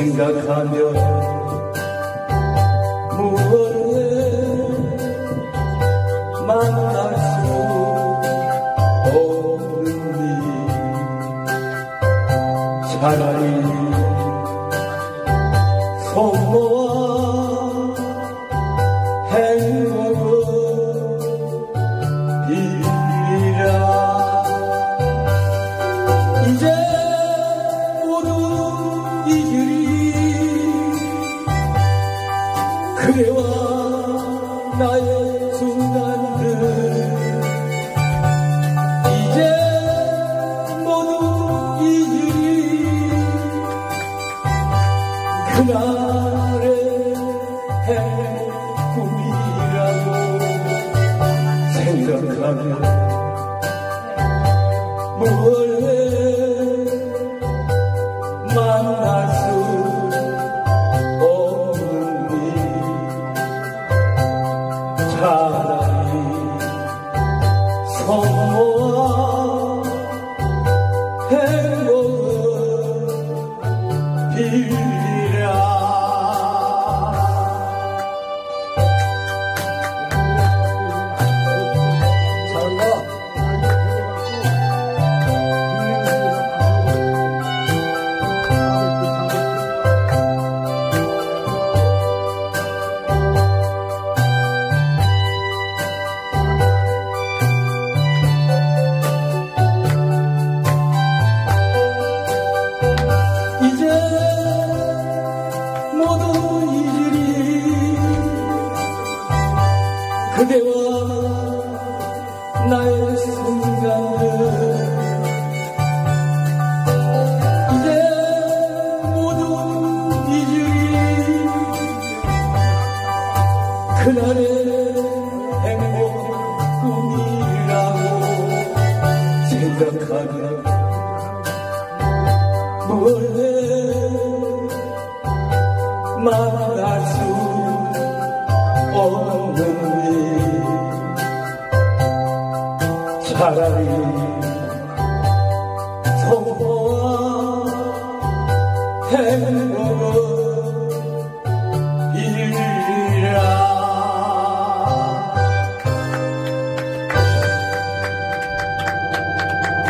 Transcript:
생각하면 무엇을 만날 수 없는지 차라리 손모아 그대와 나의 순간들 이제 모두 잊으리 그날의 꿈이라고 생각하면 뭘 손모아 행복을 빌 그대와 나의 순간들 이제 모두 잊으리 그날의 행복 꿈이라고 생각하면 뭘해 만날 수 차라리 성공한 행복을